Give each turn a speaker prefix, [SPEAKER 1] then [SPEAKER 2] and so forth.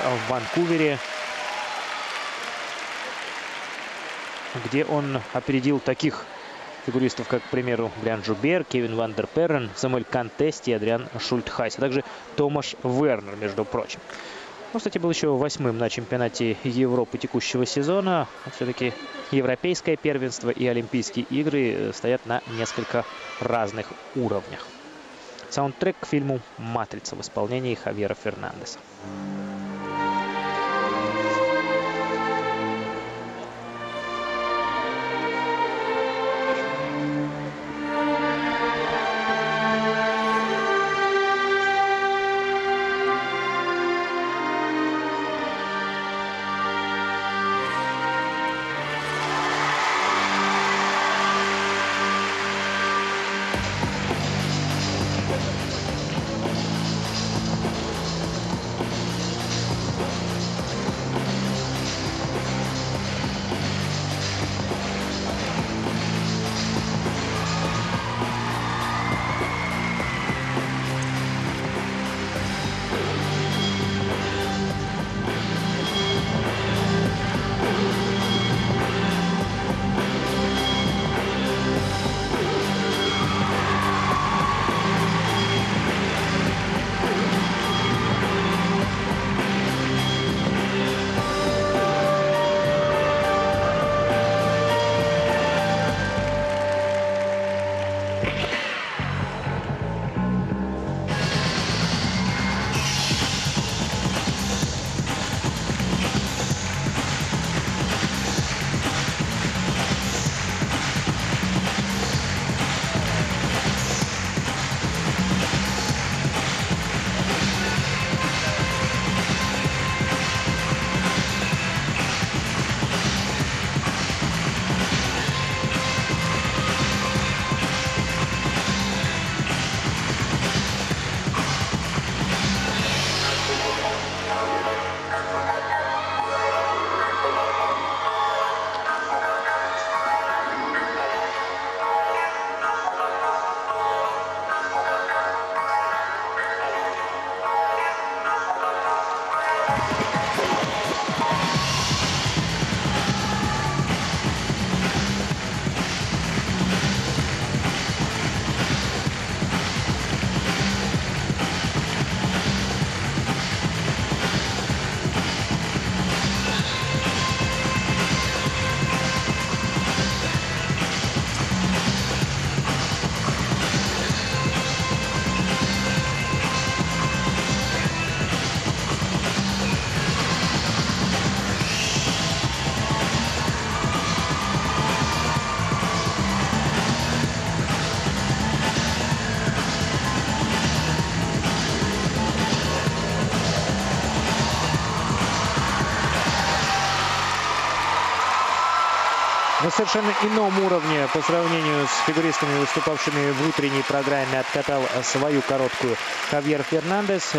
[SPEAKER 1] в Ванкувере, где он опередил таких фигуристов, как, к примеру, Бриан Жубер, Кевин ван дер Перрен, Самуэль Контести и Адриан Шультхайс, а также Томаш Вернер, между прочим. Ну, кстати, был еще восьмым на чемпионате Европы текущего сезона. Все-таки европейское первенство и Олимпийские игры стоят на несколько разных уровнях. Саундтрек к фильму «Матрица» в исполнении Хавьера Фернандеса. すごい! На совершенно ином уровне по сравнению с фигуристами, выступавшими в утренней программе, откатал свою короткую Хавьер Фернандес.